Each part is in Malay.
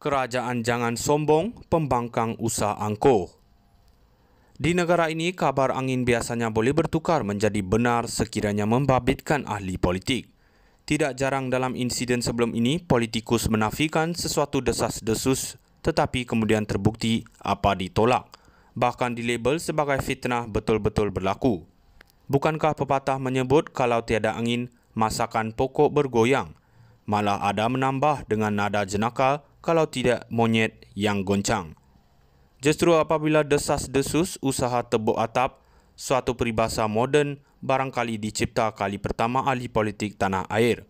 Kerajaan jangan sombong, pembangkang usah angkuh. Di negara ini, kabar angin biasanya boleh bertukar menjadi benar sekiranya membabitkan ahli politik. Tidak jarang dalam insiden sebelum ini, politikus menafikan sesuatu desas-desus tetapi kemudian terbukti apa ditolak. Bahkan dilabel sebagai fitnah betul-betul berlaku. Bukankah pepatah menyebut kalau tiada angin, masakan pokok bergoyang? Malah ada menambah dengan nada jenaka kalau tidak monyet yang goncang. Justru apabila desas-desus usaha tebuk atap, suatu peribahasa moden barangkali dicipta kali pertama ahli politik tanah air.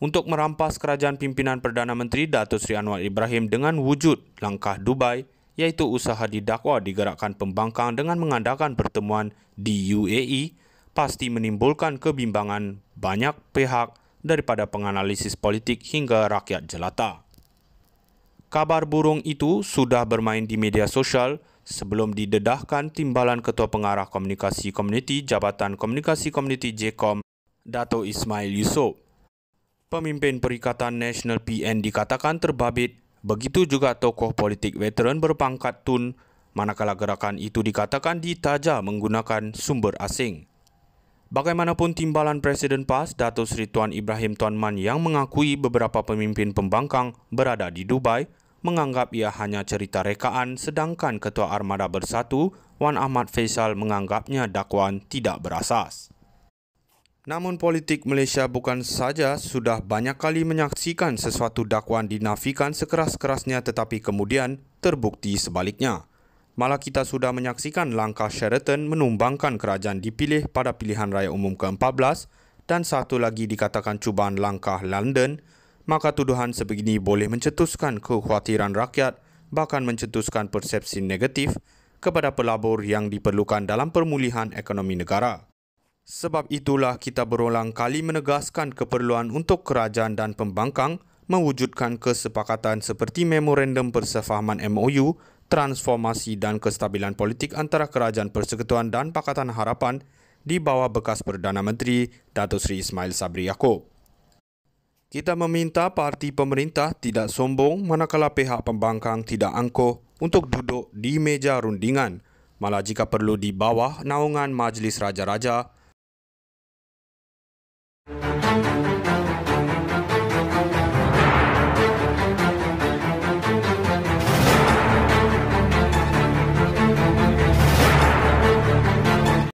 Untuk merampas kerajaan pimpinan Perdana Menteri Datuk Seri Anwar Ibrahim dengan wujud langkah Dubai, iaitu usaha didakwa digerakkan pembangkang dengan mengadakan pertemuan di UAE, pasti menimbulkan kebimbangan banyak pihak daripada penganalisis politik hingga rakyat jelata. Kabar burung itu sudah bermain di media sosial sebelum didedahkan Timbalan Ketua Pengarah Komunikasi Komuniti Jabatan Komunikasi Komuniti JKOM, Dato' Ismail Yusof. Pemimpin Perikatan Nasional PN dikatakan terbabit, begitu juga tokoh politik veteran berpangkat TUN, manakala gerakan itu dikatakan ditaja menggunakan sumber asing. Bagaimanapun timbalan Presiden PAS Datuk Seri Tuan Ibrahim Tuan Man yang mengakui beberapa pemimpin pembangkang berada di Dubai menganggap ia hanya cerita rekaan sedangkan Ketua Armada Bersatu Wan Ahmad Faisal menganggapnya dakwaan tidak berasas. Namun politik Malaysia bukan saja sudah banyak kali menyaksikan sesuatu dakwaan dinafikan sekeras-kerasnya tetapi kemudian terbukti sebaliknya. Malah kita sudah menyaksikan langkah Sheraton menumbangkan kerajaan dipilih pada pilihan raya umum ke-14 dan satu lagi dikatakan cubaan langkah London, maka tuduhan sebegini boleh mencetuskan kekhawatiran rakyat bahkan mencetuskan persepsi negatif kepada pelabur yang diperlukan dalam pemulihan ekonomi negara. Sebab itulah kita berulang kali menegaskan keperluan untuk kerajaan dan pembangkang mewujudkan kesepakatan seperti Memorandum Persefahaman MOU transformasi dan kestabilan politik antara Kerajaan Persekutuan dan Pakatan Harapan di bawah bekas Perdana Menteri Datuk Seri Ismail Sabri Yaakob. Kita meminta parti pemerintah tidak sombong manakala pihak pembangkang tidak angkuh untuk duduk di meja rundingan, malah jika perlu di bawah naungan Majlis Raja-Raja